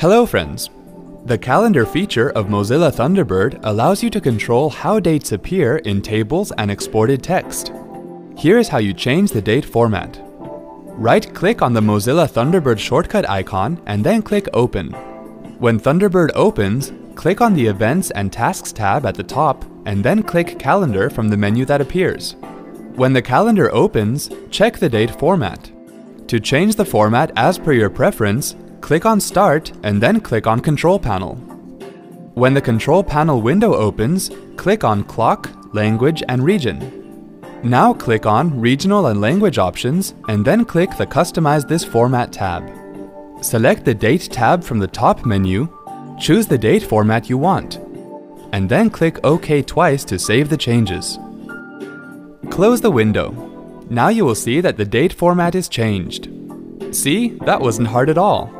Hello friends! The calendar feature of Mozilla Thunderbird allows you to control how dates appear in tables and exported text. Here is how you change the date format. Right-click on the Mozilla Thunderbird shortcut icon and then click Open. When Thunderbird opens, click on the Events and Tasks tab at the top and then click Calendar from the menu that appears. When the calendar opens, check the date format. To change the format as per your preference, click on Start and then click on Control Panel. When the Control Panel window opens, click on Clock, Language and Region. Now click on Regional and Language options and then click the Customize this format tab. Select the Date tab from the top menu, choose the date format you want, and then click OK twice to save the changes. Close the window. Now you will see that the date format is changed. See, that wasn't hard at all.